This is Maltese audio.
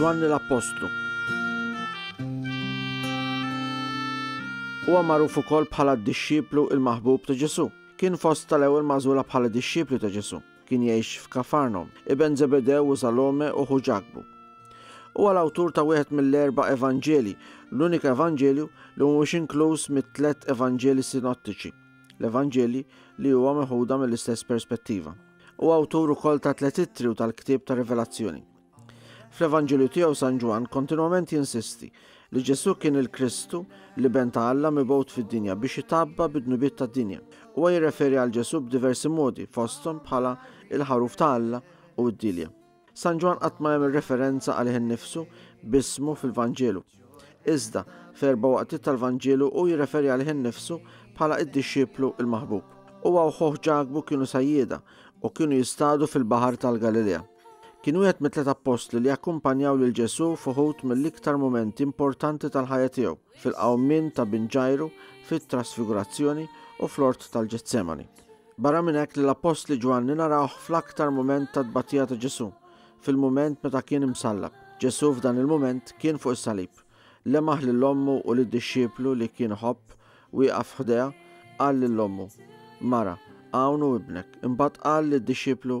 Ġwanni l-Appostlu. Huwa magħruf ukoll bħala d-dixxiplu il-maħbub ta' Ġesu. Kien fost tal-ewwel magħżula bħala dixxiplu ta' Ġesu. Kien jgħix f'Kafarnawm, iben Żebedew u Salome u ħu Ġakbu. Huwa l-awtur ta' wieħed mill-erba' Evanġelji, l-unika Evanġelju li mhuwiex inkluż mit-tliet Evanġelji Sinottiċi, l-Evanġelji li huwa meħuda mill-istess perspettiva. Huwa awtur ukoll ta' tliet ittri u tal-ktieb tar-Rivelazzjoni. Fl-Evanġelju tiegħu San Ġwann kontinwament jinsisti li Ġesù kien il-Kristu li ben ta' Alla mibgħut fid-dinja biex itabba bid-dnubiet tad-dinja. Huwa jirreferi għal Ġesù b'diversi modi fosthom bħala il-Ħaruf ta' Alla u d-Dielja. San Ġwann qatt ma jagħmel referenza għalih innifsu b'ismu fil-Vanġelu. Iżda, f'erba' waqtiet tal-Vanġelu hu jirreferi għalih innifsu bħala id-dixxiplu l-maħbub. Huwa u ħuh Ġakbu kienu sajjieda u kienu jistadu fil-baħar tal-Galilea. Kien wieħed mit-tliet appostli li akkumpanjaw lil Ġesù f'uħud mill-iktar mumenti importanti tal-ħajja tiegħu, fil-qawmien ta' bin Ġajru, fit-Trasfigurazzjoni u fl-ort tal-Ġetsemani. Barra minn hekk lil appostli Ġwanni narawh fl-aktar mument tat-tbatija ta' Ġesù, fil-mument meta kien imsallab. Ġesù f'dan il-mument kien fuq is-salib. Lemaħ lil ommu u lid-dixxieplu li kien iħobb wieqaf ħdejha, qal lil ommu, Mara, hawn hu ibnek. Imbagħad qal lid-dixxieplu,